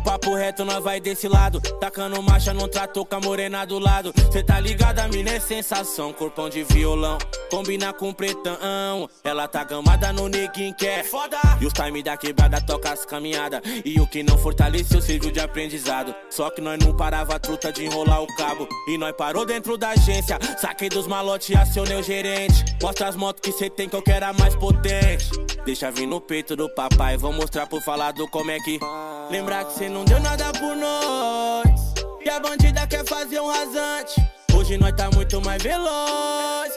no papo reto, nós vai desse lado. Tacando marcha num trator com a morena do lado. Cê tá ligado, a mina é sensação. Corpão de violão, combina com pretão. Ela tá gamada no neguinho que é foda. E os time da quebrada toca as caminhadas. E o que não fortaleceu serviu de aprendizado. Só que nós não parava a truta de enrolar o cabo. E nós parou dentro da agência. Saquei dos malotes e acionei o gerente. Mostra as motos que cê tem que eu quero a mais potente. Deixa vir no peito do papai, vou mostrar pro falado como é que. Lembrar que cê não deu nada por nós. E a bandida quer fazer um rasante. Hoje nós tá muito mais veloz.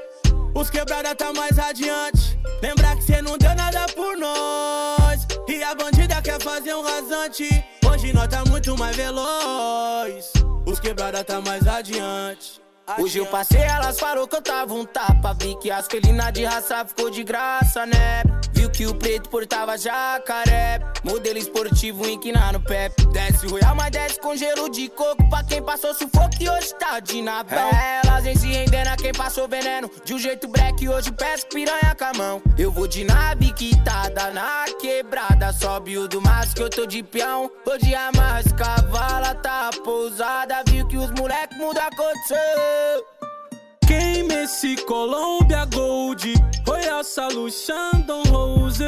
Os quebrada tá mais adiante. Lembrar que cê não deu nada por nós. E a bandida quer fazer um rasante. Hoje nós tá muito mais veloz. Os quebrada tá mais adiante. Hoje eu passei, elas falou que eu tava um tapa. Vi que as felinas de raça ficou de graça, né? Que o preto portava jacaré. Modelo esportivo inquinar no pé. Desce royal, mas desce com gelo de coco. Pra quem passou sufoco e hoje tá de nabel. Elas vem se rendendo a quem passou veneno. De um jeito break, hoje pesco piranha com a mão. Eu vou de nave quitada na quebrada. Sobe o do mas que eu tô de peão. Hoje a mais cavala tá pousada. Viu que os moleques mudam a condição. Queime esse Colômbia Gold, Royal Salu Shandon Rose.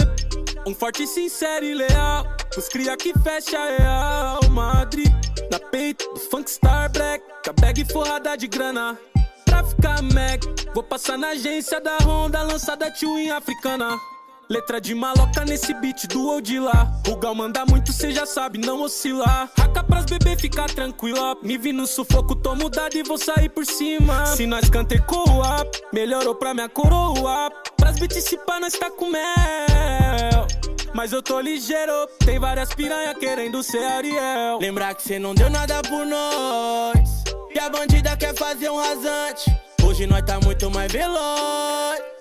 Um forte, sincero e leal, os cria que fecha Real Madrid. Na peito do Funkstar Black, com a bag forrada de grana. Pra ficar Mac, vou passar na agência da Honda, lançada Twin africana. Letra de maloca nesse beat do old lá. O gal manda muito, cê já sabe, não oscilar. Raca pras bebê ficar tranquila. Me vi no sufoco, tô mudado e vou sair por cima. Se nós cantei coa, melhorou pra minha coroa. Pras beats se pá, nós tá com mel. Mas eu tô ligeiro, tem várias piranha querendo ser Ariel. Lembrar que cê não deu nada por nós. E a bandida quer fazer um rasante. Hoje nós tá muito mais veloz.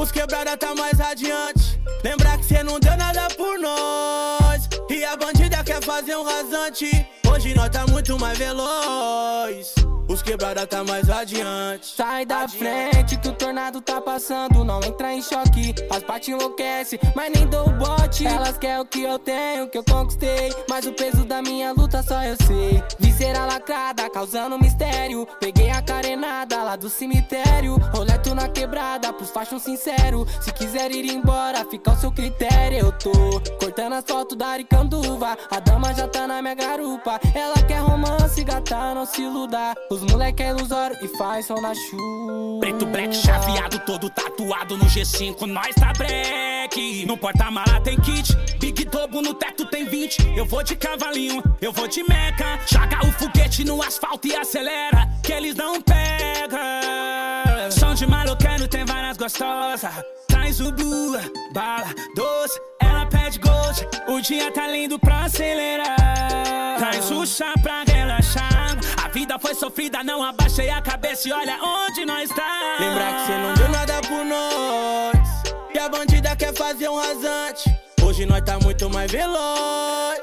Os quebrada tá mais adiante. Lembrar que cê não deu nada por nós. E a bandida quer fazer um rasante. Hoje nós tá muito mais veloz. Quebrada tá mais adiante. Sai da frente que o tornado tá passando. Não entra em choque, as partes enlouquece, mas nem dou o bote. Elas querem o que eu tenho, que eu conquistei. Mas o peso da minha luta só eu sei. Visera lacrada, causando mistério. Peguei a carenada lá do cemitério. Roleto na quebrada, pros fachos sincero. Se quiser ir embora, fica ao seu critério. Eu tô cortando as fotos da Aricanduva. A dama já tá na minha garupa. Ela quer romance, gata, não se iluda. Os moleque é ilusório e faz som na chuva. Preto black chaveado, todo tatuado no G5, nós tá break. No porta-mala tem kit, Big Dobo no teto tem 20. Eu vou de cavalinho, eu vou de meca. Joga o foguete no asfalto e acelera, que eles não pegam. Som de maloqueiro tem várias gostosas. Traz o blue, bala, doce, ela pede gold. O dia tá lindo pra acelerar. Traz o chá pra relaxar. Vida foi sofrida, não abaixei a cabeça e olha onde nós tá. Lembrar que cê não deu nada por nós. E a bandida quer fazer um rasante. Hoje nós tá muito mais veloz.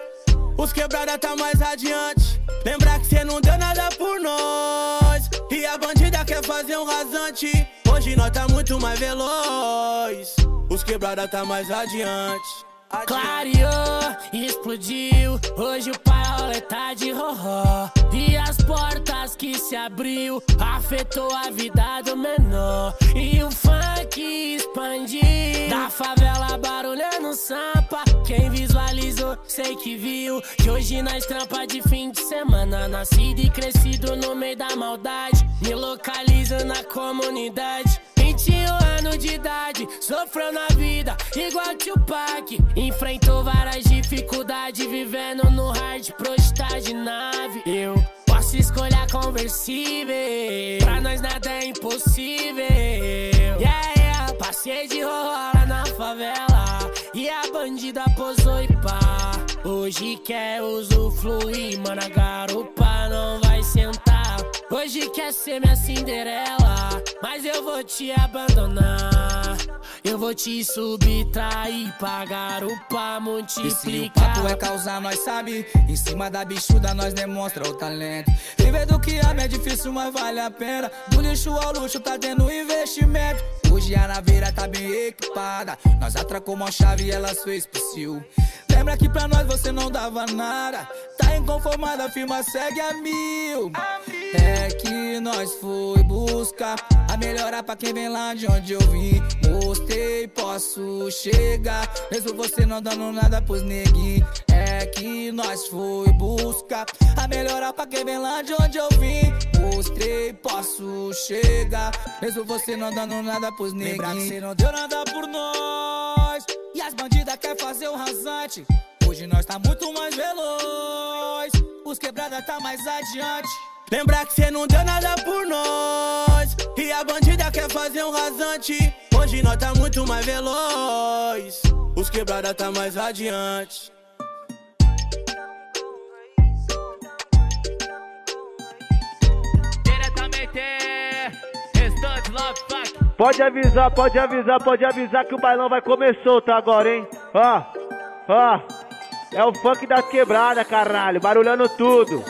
Os quebrada tá mais adiante. Lembrar que cê não deu nada por nós. E a bandida quer fazer um rasante. Hoje nós tá muito mais veloz. Os quebrada tá mais adiante. Clareou, explodiu. Hoje o paiola tá de roró. Que se abriu afetou a vida do menor. E o funk expandiu. Da favela barulhando sampa. Quem visualizou, sei que viu. Que hoje nós trampa de fim de semana. Nascido e crescido no meio da maldade. Me localizo na comunidade. 21 anos de idade, sofreu na vida, igual Tupac. Enfrentou várias dificuldades, vivendo no hard, pro de nave. Eu posso escolher conversível, pra nós nada é impossível. Yeah, yeah, passei de rola na favela, e a bandida posou e pá. Hoje quer usufruir, mano, a garupa não vai sentar. Hoje quer ser minha Cinderela, mas eu vou te abandonar. Eu vou te subtrair, pagar o pá, multiplicar. E se o papo é causar, nós sabe. Em cima da bichuda, nós demonstra o talento. Viver do que ama é difícil, mas vale a pena. Do lixo ao luxo, tá tendo investimento. Hoje a naveira tá bem equipada. Nós atracou uma chave e ela fez possível. Lembra que pra nós você não dava nada. Tá inconformada, firma segue a mil. É que nós foi buscar a melhorar pra quem vem lá de onde eu vim. Posso chegar. Mesmo você não dando nada pros neguinhos. É que nós foi buscar a melhorar pra quem vem lá de onde eu vim. Mostrei, posso chegar. Mesmo você não dando nada pros neguinhos. Lembra que você não deu nada por nós. E as bandidas quer fazer um rasante. Hoje nós tá muito mais veloz. Os quebrada tá mais adiante. Lembra que cê não deu nada por nós. E a bandida quer fazer um rasante. Hoje nós tá muito mais veloz. Os quebrada tá mais adiante. Pode avisar, pode avisar, pode avisar que o bailão vai começar solto agora, hein? Ó, ó. É o funk das quebradas, caralho. Barulhando tudo.